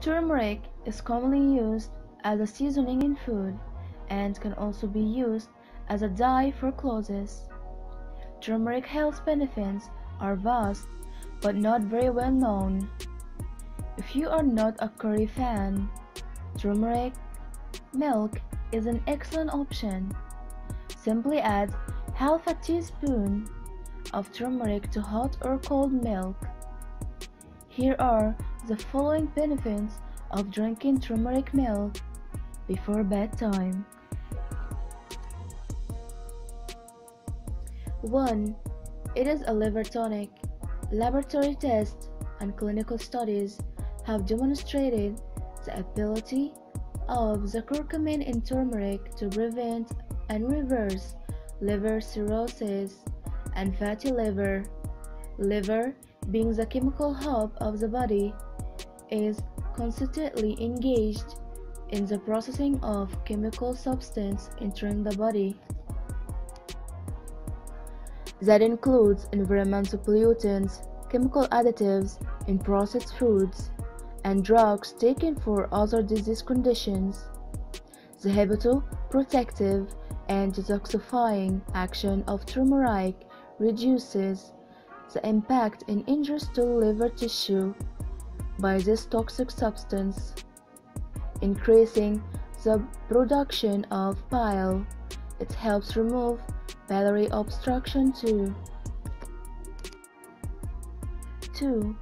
Turmeric is commonly used as a seasoning in food and can also be used as a dye for clothes. Turmeric health benefits are vast but not very well known. If you are not a curry fan, turmeric milk is an excellent option. Simply add half a teaspoon of turmeric to hot or cold milk. Here are the following benefits of drinking turmeric milk before bedtime. 1. It is a liver tonic. Laboratory tests and clinical studies have demonstrated the ability of the curcumin in turmeric to prevent and reverse liver cirrhosis and fatty liver. Liver, being the chemical hub of the body, is constantly engaged in the processing of chemical substance entering the body. That includes environmental pollutants, chemical additives in processed foods, and drugs taken for other disease conditions. The hepatoprotective and detoxifying action of turmeric reduces the impact and injuries to liver tissue by this toxic substance, increasing the production of bile. It helps remove biliary obstruction too. 2.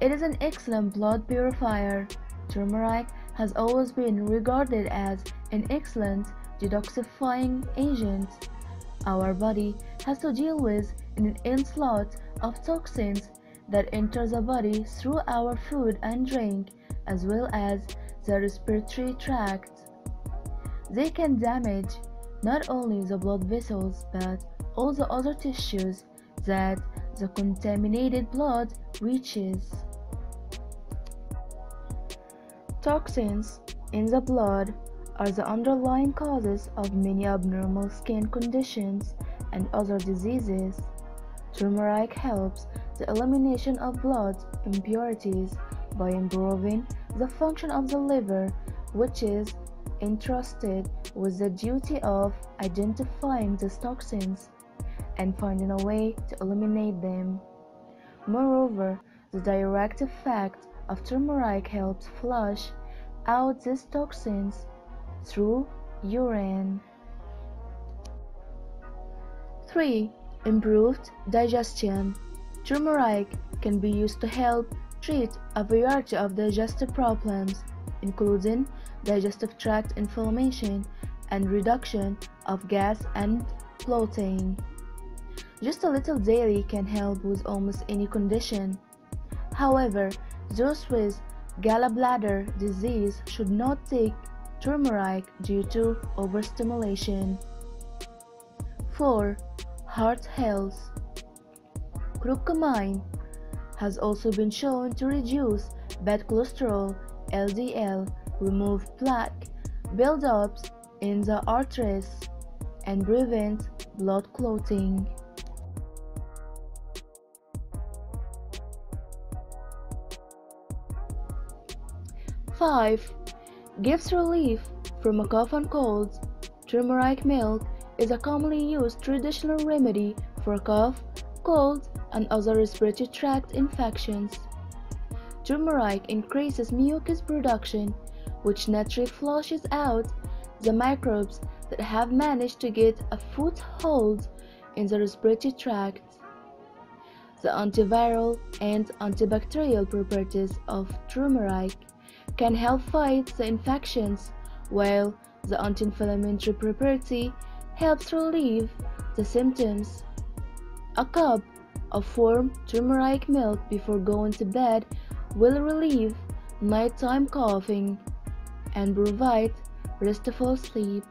It is an excellent blood purifier. Turmeric has always been regarded as an excellent detoxifying agent. Our body has to deal with an onslaught of toxins that enter the body through our food and drink as well as the respiratory tract. They can damage not only the blood vessels but all the other tissues that the contaminated blood reaches. Toxins in the blood are the underlying causes of many abnormal skin conditions and other diseases. Turmeric helps the elimination of blood impurities by improving the function of the liver, which is entrusted with the duty of identifying these toxins and finding a way to eliminate them. Moreover, the direct effect of turmeric helps flush out these toxins through urine. 3. Improved digestion. Turmeric can be used to help treat a variety of digestive problems, including digestive tract inflammation and reduction of gas and bloating. Just a little daily can help with almost any condition. However, those with gallbladder disease should not take turmeric due to overstimulation. 4. Heart health. Curcumin has also been shown to reduce bad cholesterol LDL, remove plaque buildups in the arteries, and prevent blood clotting. 5 gives relief from a cough and cold. Turmeric milk is a commonly used traditional remedy for cough, cold, and other respiratory tract infections. Turmeric increases mucus production, which naturally flushes out the microbes that have managed to get a foothold in the respiratory tract. The antiviral and antibacterial properties of turmeric can help fight the infections, while the anti-inflammatory property helps relieve the symptoms. A cup of warm turmeric milk before going to bed will relieve nighttime coughing and provide restful sleep.